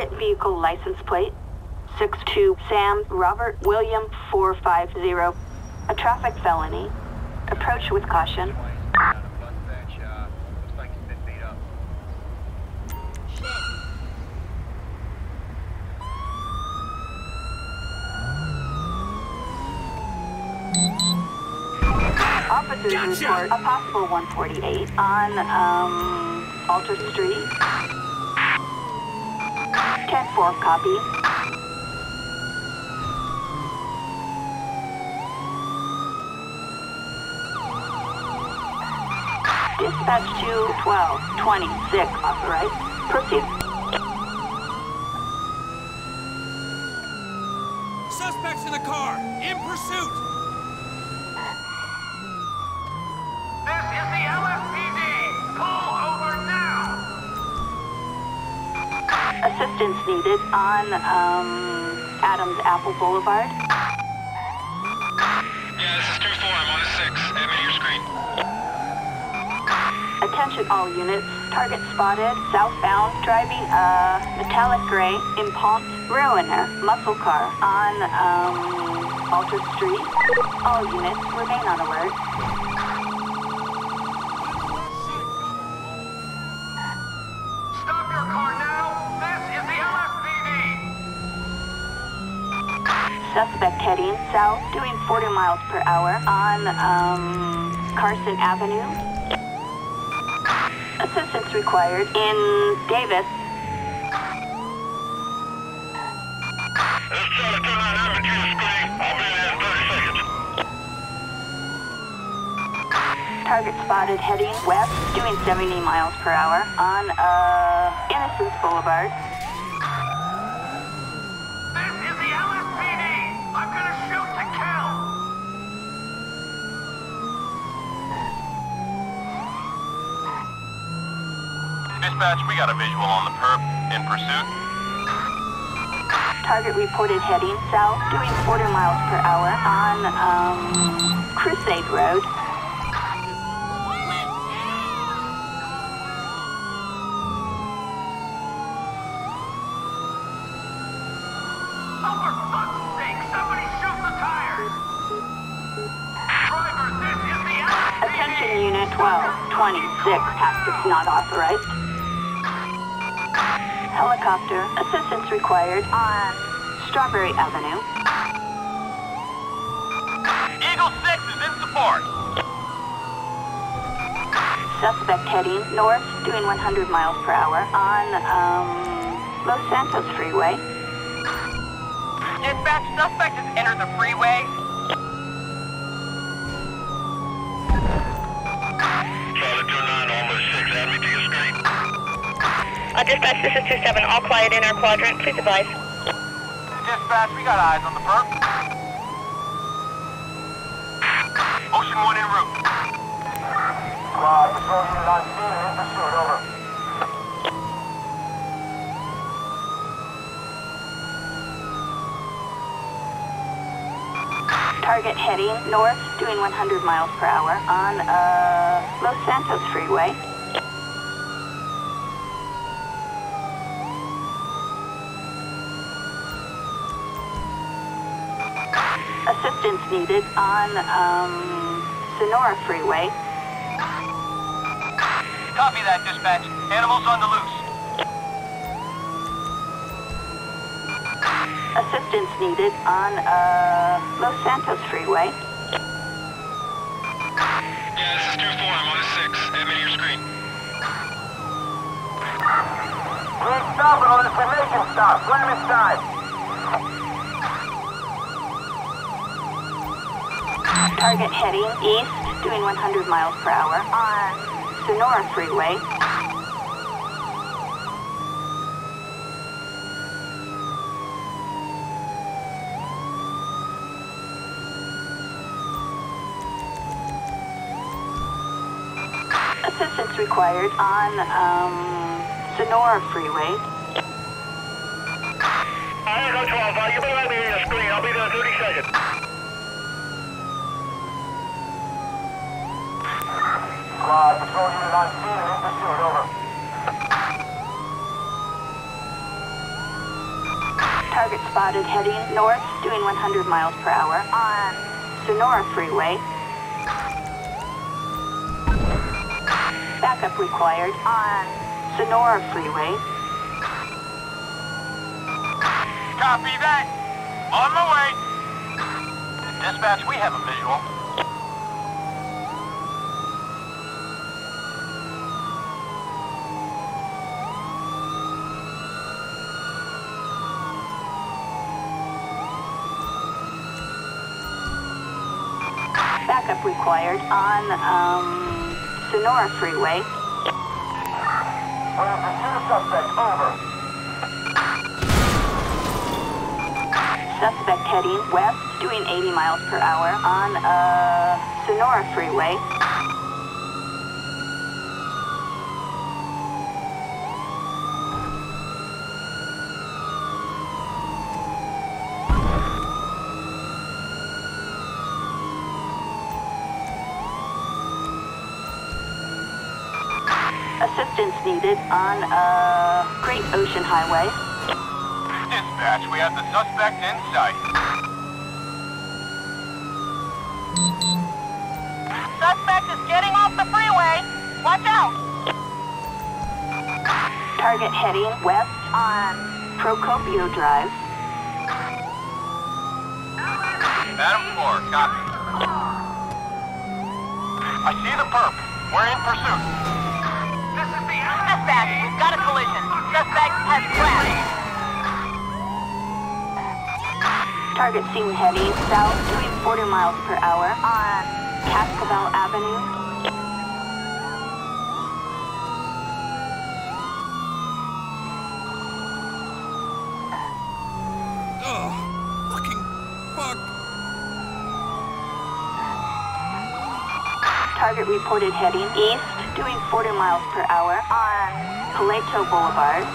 Target vehicle license plate 62 Sam Robert William 450. A traffic felony. Approach with caution. Officers Gotcha. report a possible 148 on, um, Alta Street. 10-4 copy. Dispatch to 12, 26, authorized. Proceed. Suspects in the car! In pursuit! This is the LSPD! Pull over now! Assistance needed on, um, Adams Apple Boulevard. Yeah, this is 2-4. I'm on a 6. Add me to your screen. Attention all units. Target spotted. Southbound. Driving a metallic gray Imponte Ruiner muscle car on, um, Alta Street. All units remain on alert. Stop your car now! This is the LSPD! Suspect heading south, doing 40 miles per hour on, um, Carson Avenue. Assistance required in Davis. This is Charlie 29. Add me to your screen. I'll be there in 30 seconds. Target spotted heading west, doing 70 miles per hour on, uh, Innocence Boulevard. This is the LSPD! I'm gonna shoot to kill! Dispatch, we got a visual on the perp. In pursuit. Target reported heading south, doing 40 miles per hour on, um, Crusade Road. Oh, for fuck's sake! Somebody shoot the tires! Driver, this is the LSPD! Attention Unit 1226, tactics not authorized. Helicopter, assistance required on Strawberry Avenue. Eagle 6 is in support. Suspect heading north, doing 100 miles per hour on, um, Los Santos Freeway. Dispatch, suspect has entered the freeway. Dispatch, this is 2-7. All quiet in our quadrant. Please advise. Dispatch, we got eyes on the perp. Ocean 1 en route. Squad, patrol unit on scene and in pursuit, over. Target heading north, doing 100 miles per hour on, uh, Los Santos Freeway. Assistance needed on, um, Senora Freeway. Copy that, dispatch. Animals on the loose. Assistance needed on, uh, Los Santos Freeway. Yeah, this is 2-4. I'm on a 6. Add me to your screen. We ain't stopping unless we make him stop. Put him inside. Target heading east, doing 100 miles per hour on Senora Freeway. Assistance required on um, Senora Freeway. Echo 12, uh, you better let me to your screen. I'll be there in 30 seconds. Squad, patrol unit on scene and in pursuit, over. Target spotted heading north, doing 100 miles per hour on Senora Freeway. Backup required on Senora Freeway. Copy that. On my way. Dispatch, we have a visual. Backup required on um, Senora Freeway. We're in pursuit of suspect. Over. Suspect heading west, doing 80 miles per hour on uh, Sonora Freeway. Assistance needed on uh, Great Ocean Highway. Dispatch, we have the suspect in sight. Suspect is getting off the freeway. Watch out. Target heading west on Procopio Drive. Adam 4, copy. I see the perp. We're in pursuit. Dispatch, we've got a collision. Suspect has crashed. Target seen heading south, doing 40 miles per hour on Cascabel Avenue. Target reported heading east, doing 40 miles per hour on Paleto Boulevard.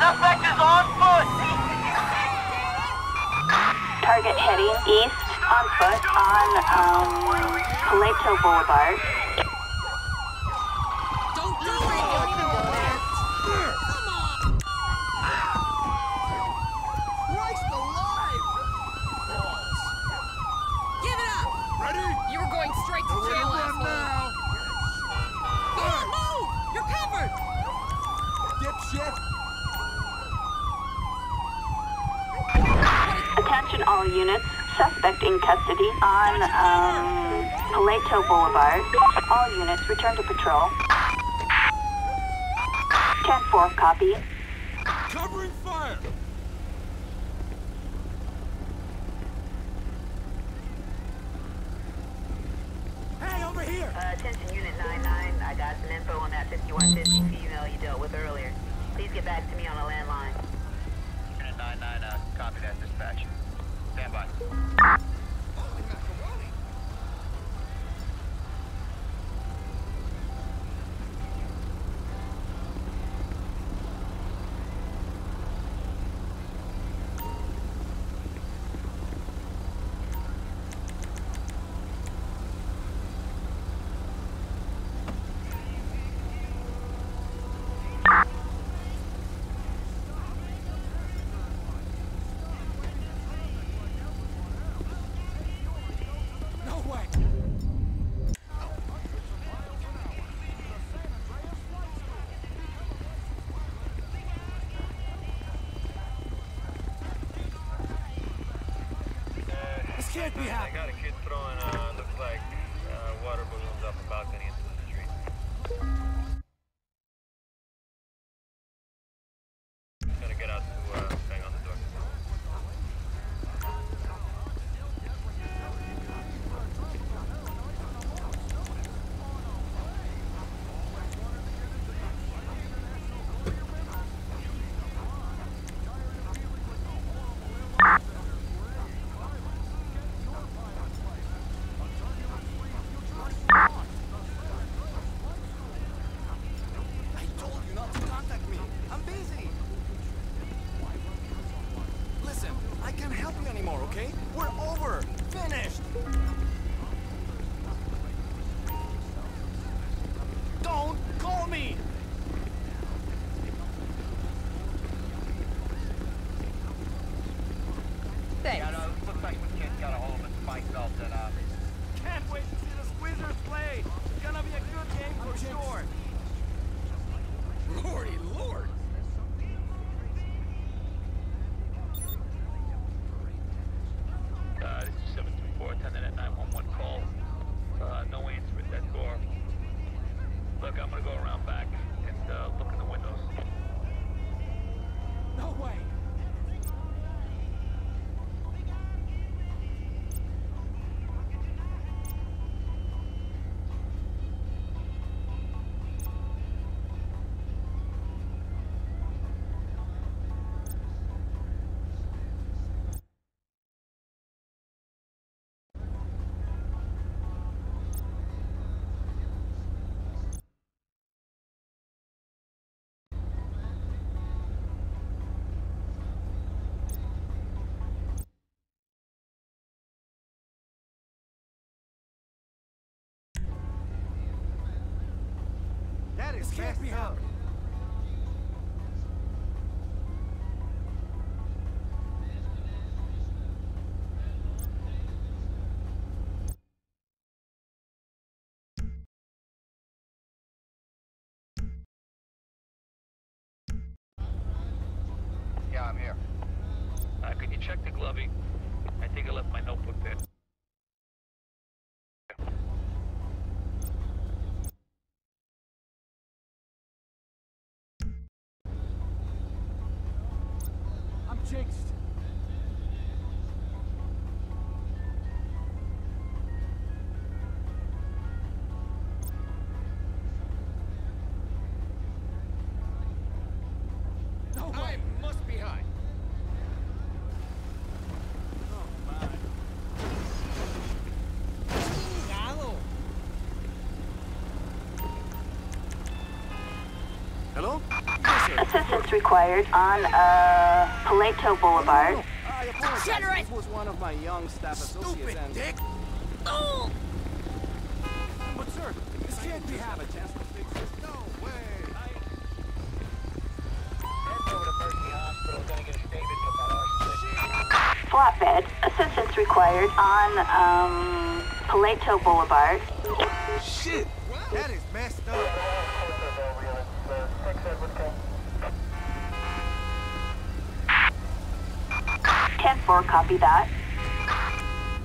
Suspect is on foot. Target heading east on foot on um, Paleto Boulevard. Don't do it! Come on! Christ alive! Balls. Give it up! Ready? You were going straight to jail, asshole. now! Don't move! You're covered! Dipshit! Attention all units. Suspect in custody on um, Paleto Boulevard. All units return to patrol. 10-4, copy. Covering fire! Hey, over here! Uh, attention Unit 99, I got some info on that 5150 female you dealt with earlier. Please get back to me on a landline. Unit 99, uh, copy that dispatch. Ah! Be happening. Around back This can't be happening. Yeah, I'm here. Uh, you check the glovey? I think I left my notebook there. I'm Assistance required on uh, Paleto Boulevard. I apologize. Degenerate! This was one of my young staff associates Stupid and... dick. Oh! But sir, this can't be have a happening. chance to fix this. No way. over to Mercy Hospital, gonna get David from that Flatbed. Assistance required on um, Paleto Boulevard. Shit! That is messed up. Ten four. copy that.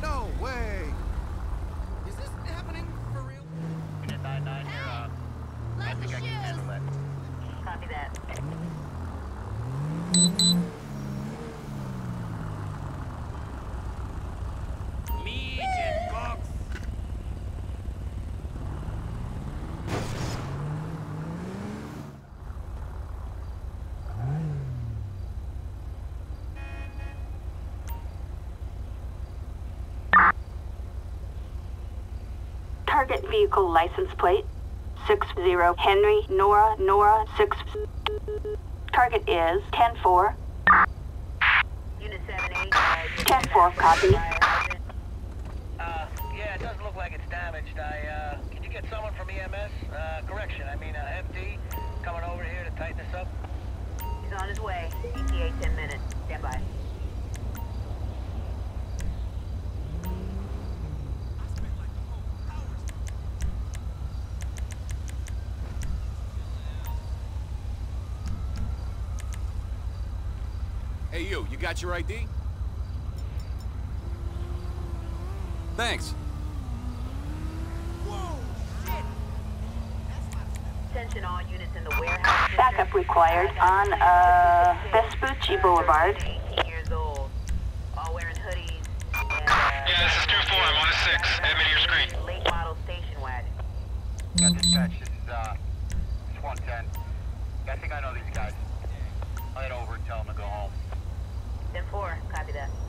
No way. Is this happening for real? Unit 99 here, uh, I think I can handle that. Copy that. Target vehicle license plate. Six zero Henry Nora Nora six. Target is ten four. Unit 7-8. Uh, 10-4, copy. fire hydrant. Uh, yeah, it doesn't look like it's damaged. I, uh, can you get someone from EMS? Uh, correction, I mean, uh, MD, coming over here to tighten this up? He's on his way. ETA 10 minutes. Stand by. Hey, you, you got your ID? Thanks. Attention all units in the warehouse. Backup required on uh, Vespucci Boulevard. years old. All wearing hoodies. And, uh, Yeah, this is 2-4. I'm on a 6. Admit to your screen. Late model station wagon. Got dispatch, this is, uh, 110. I think I know these guys. I'll head over and tell them to go home. 10-4. Copy that.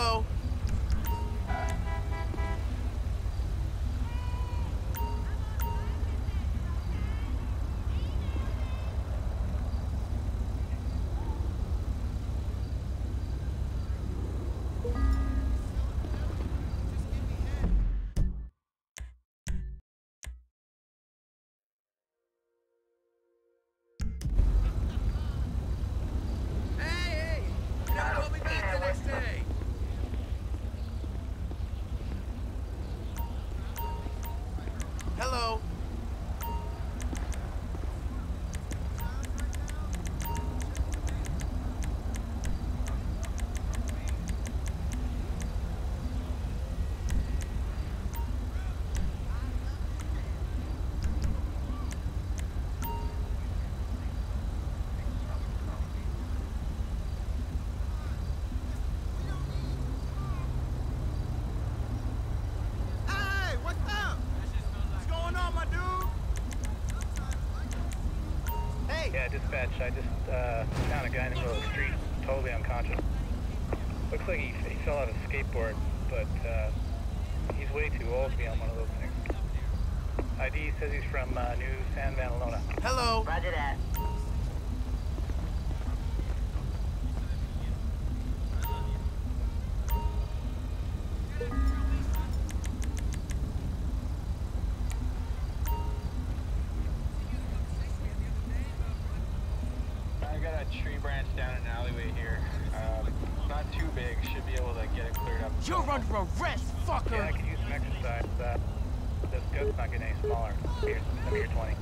Hello. Dispatch. I just uh, found a guy in the middle of the street, totally unconscious. Looks like he, he fell out of a skateboard, but uh, he's way too old to be on one of those things. ID says he's from uh, New San Vanalona. Hello. Roger that. Got a tree branch down an alleyway here. Um, not too big. Should be able to get it cleared up. You're under arrest, fucker! Yeah, I could use some exercise. Uh, this gut's not getting any smaller. Here, let me your 20.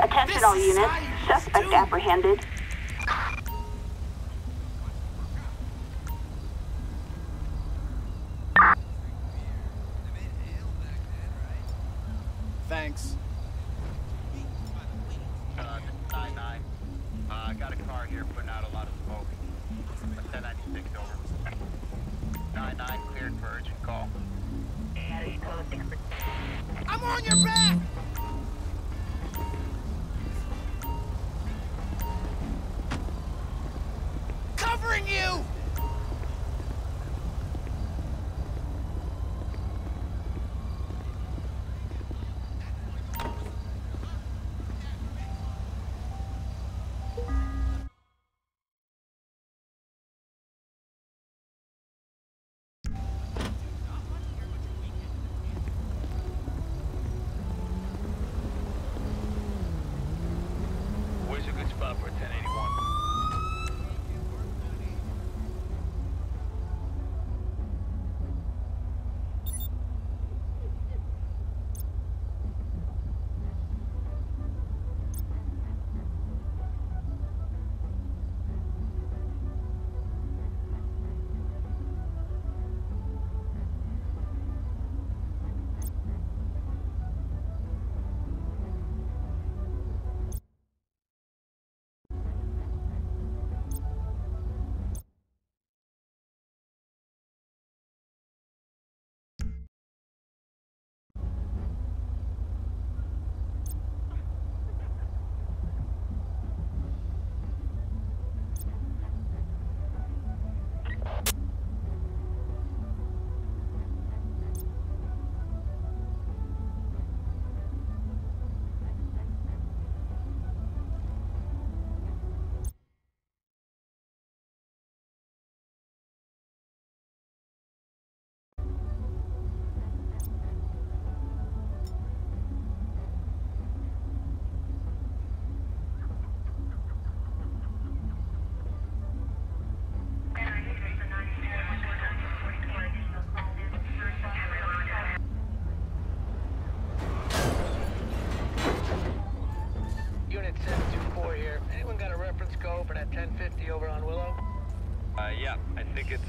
Attention all units. Suspect apprehended.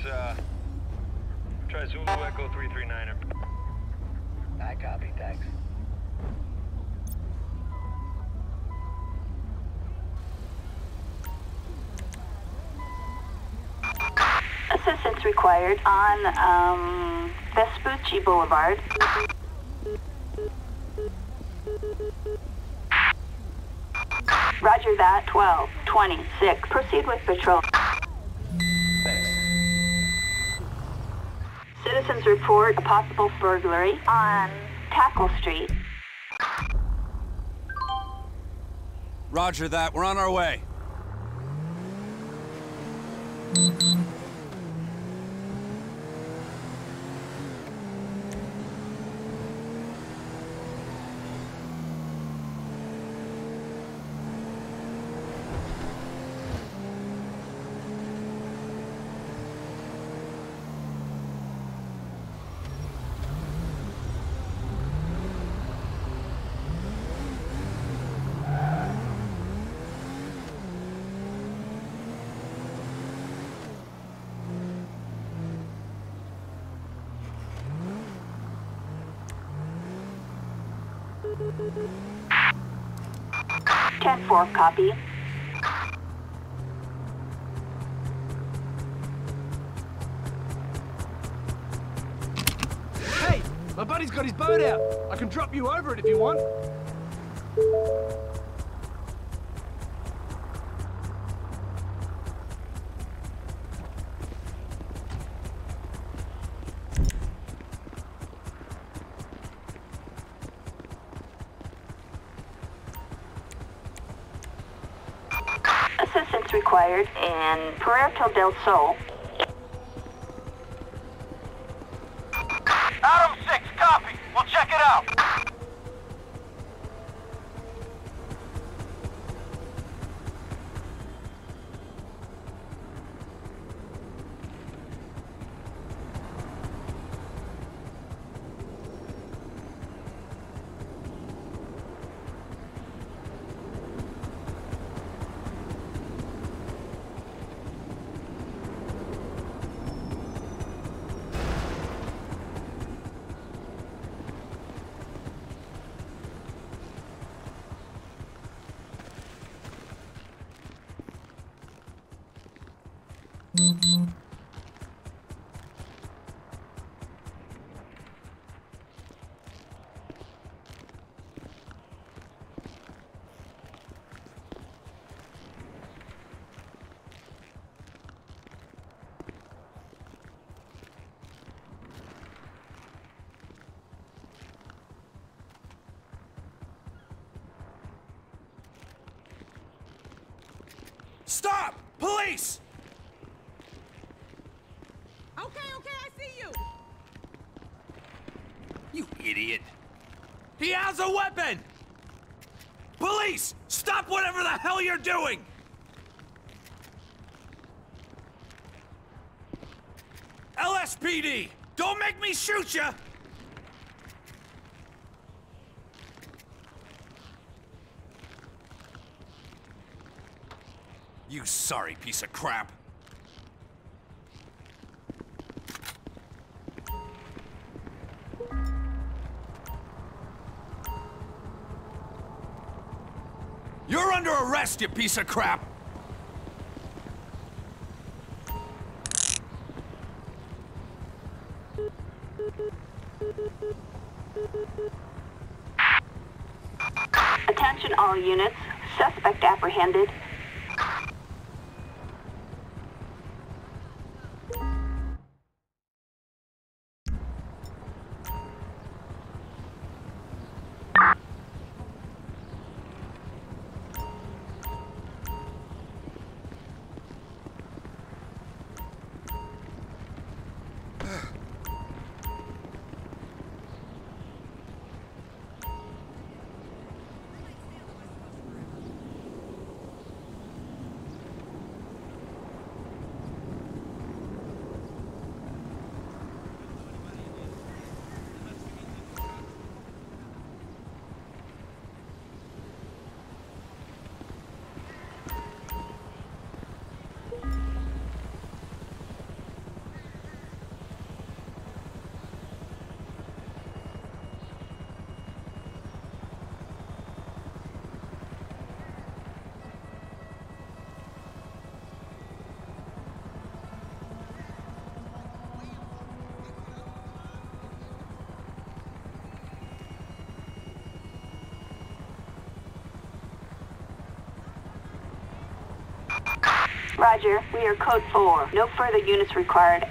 Uh, try Zulu Echo 339er. I copy, thanks. Assistance required on um, Vespucci Boulevard. Roger that. 12, 26. Proceed with patrol. Citizens report a possible burglary on Tackle Street. Roger that. We're on our way. Ten four, copy. Hey! My buddy's got his boat out. I can drop you over it if you want. Required in Puerto del Sol. Police! Okay, okay, I see you. You idiot! He has a weapon! Police! Stop whatever the hell you're doing! LSPD! Don't make me shoot you! You sorry piece of crap. You're under arrest, you piece of crap! Roger, we are code 4. No further units required.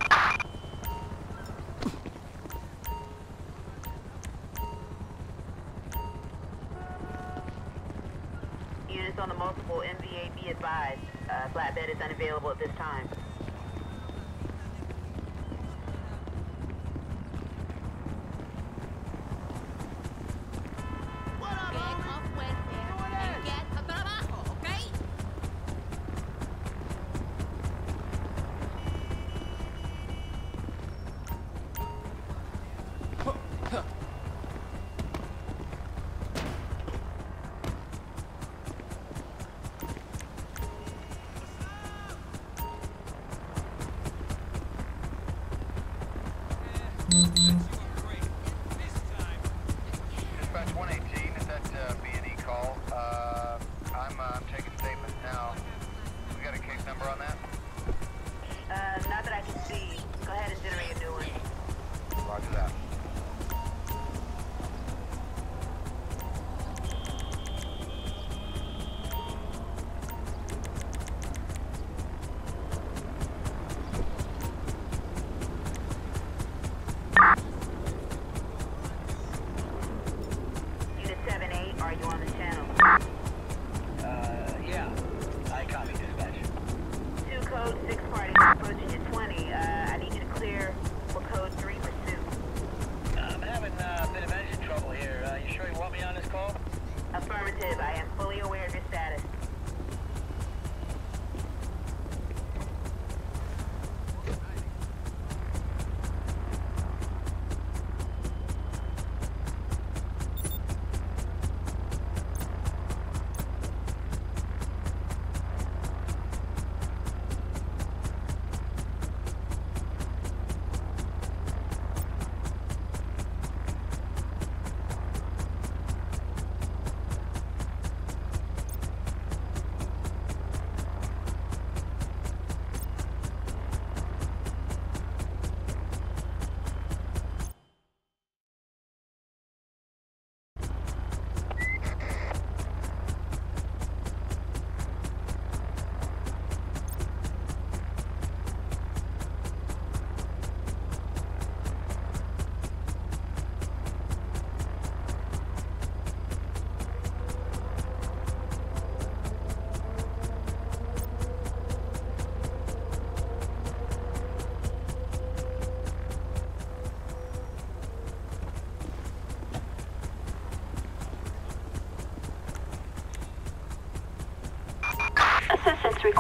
approaching at 20. Uh, I need you to clear for code 3 pursuit. I'm having uh, a bit of engine trouble here. Uh, you sure you want me on this call? Affirmative. I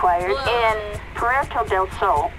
required in Puerto del Sol.